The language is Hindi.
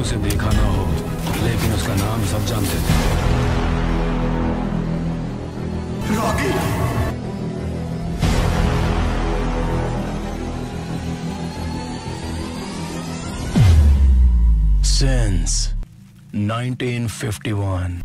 दूर से देखा ना हो लेकिन उसका नाम सब जानते थे रॉकी Since 1951.